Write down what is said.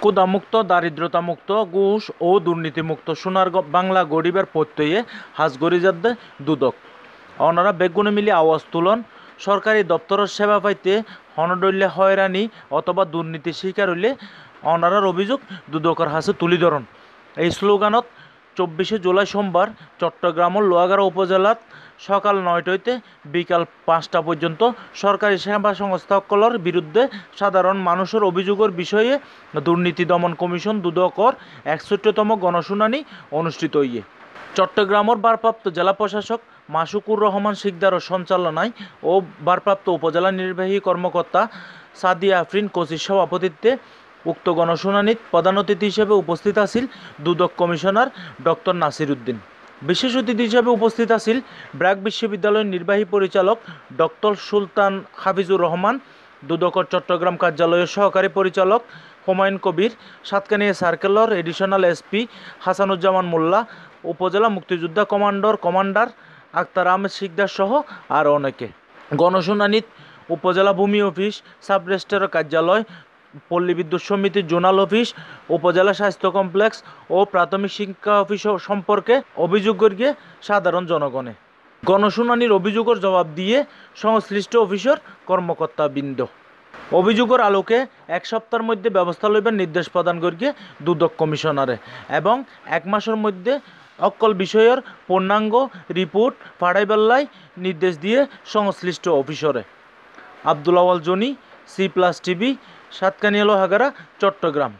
ক্ষুদামুক্ত দারিদ্রতামুক্ত ঘুষ ও দুর্নীতিমুক্ত সোনার বাংলা গরিবের প্রত্যয়ে হাজগরিজাদ্দে দুদক। অনারা বেগুনে মিলি আওয়াজ তুলন। সরকারি দপ্তরের সেবা পাইতে হনডল্লে হয়রানি অথবা দুর্নীতি শিকার হইলে অনারার অভিযোগ দুদকের হাসে তুলি ধরন। এই স্লোগানত চব্বিশে জুলাই সোমবার চট্টগ্রামের লোহাগাড়া উপজেলাত সকাল নয়টা হইতে বিকাল পাঁচটা পর্যন্ত সরকারি সেবা সংস্থাসকলের বিরুদ্ধে সাধারণ মানুষের অভিযোগের বিষয়ে দুর্নীতি দমন কমিশন দুদকর একষট্টিতম গণশুনানি অনুষ্ঠিত হইয়ে। চট্টগ্রামের ভারপ্রাপ্ত জেলা প্রশাসক মাসুকুর রহমান শিকদারের সঞ্চালনায় ও ভারপ্রাপ্ত উপজেলা নির্বাহী কর্মকর্তা সাদিয়া আফরিন কোচির সভাপতিত্বে উক্ত গণশুনানিত প্রধান অতিথি হিসেবে উপস্থিত আছিল দুদক কমিশনার ডক্টর নাসির উদ্দিন। বিশেষ অতিথি হিসেবে উপস্থিত আছিল ব্র্যাক বিশ্ববিদ্যালয়ের নির্বাহী পরিচালক ডক্টর সুলতান হাফিজুর রহমান, দুদকর চট্টগ্রাম কার্যালয়ের সহকারী পরিচালক হুমায়ুন কবির, সাতকানিয়া সার্কেলর এডিশনাল এসপি হাসানুজ্জামান মোল্লা, উপজেলা মুক্তিযোদ্ধা কমান্ডর কমান্ডার আক্তার আহমেদ শিকদার সহ আর অনেকে। গণশুনানিত উপজেলা ভূমি অফিস, সাব কার্যালয় পল্লী বিদ্যুৎ সমিতির জোনাল অফিস, উপজেলা স্বাস্থ্য কমপ্লেক্স ও প্রাথমিক শিক্ষা অফিস সম্পর্কে অভিযোগ করিয়ে সাধারণ জনগণে গণশুনানির অভিযোগের জবাব দিয়ে সংশ্লিষ্ট অফিসের কর্মকর্তা বৃন্দ। অভিযোগের আলোকে এক সপ্তাহের মধ্যে ব্যবস্থা লইবার নির্দেশ প্রদান করিয়ে দুদক কমিশনারে এবং এক মাসের মধ্যে অকল বিষয়ের পূর্ণাঙ্গ রিপোর্ট পাঠাইবেল্লাই নির্দেশ দিয়ে সংশ্লিষ্ট অফিসরে। Abdul Awal Joni C plus TV Satkania হাগারা Chittagong.